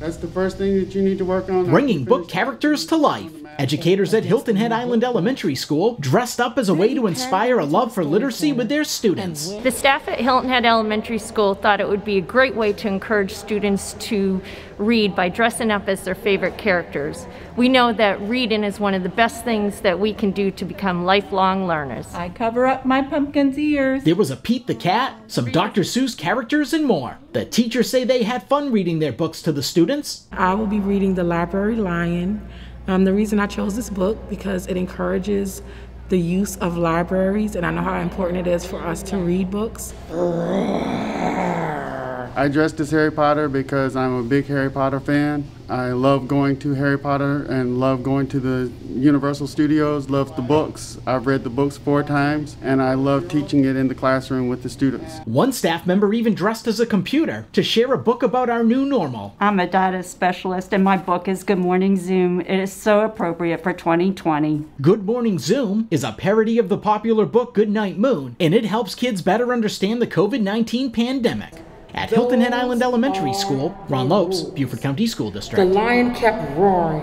That's the first thing that you need to work on. Bringing book characters to life. Educators at Hilton Head Island Elementary School dressed up as a way to inspire a love for literacy with their students. The staff at Hilton Head Elementary School thought it would be a great way to encourage students to read by dressing up as their favorite characters. We know that reading is one of the best things that we can do to become lifelong learners. I cover up my pumpkin's ears. There was a Pete the Cat, some Dr. Seuss characters, and more. The teachers say they had fun reading their books to the students. I will be reading The Library Lion. Um, the reason I chose this book because it encourages the use of libraries, and I know how important it is for us to read books. I dressed as Harry Potter because I'm a big Harry Potter fan. I love going to Harry Potter and love going to the Universal Studios, love the books. I've read the books four times and I love teaching it in the classroom with the students. One staff member even dressed as a computer to share a book about our new normal. I'm a data specialist and my book is Good Morning Zoom. It is so appropriate for 2020. Good Morning Zoom is a parody of the popular book Good Night Moon, and it helps kids better understand the COVID 19 pandemic. At Hilton Head Island Elementary School, Ron Lopes, Beaufort County School District. The lion kept roaring.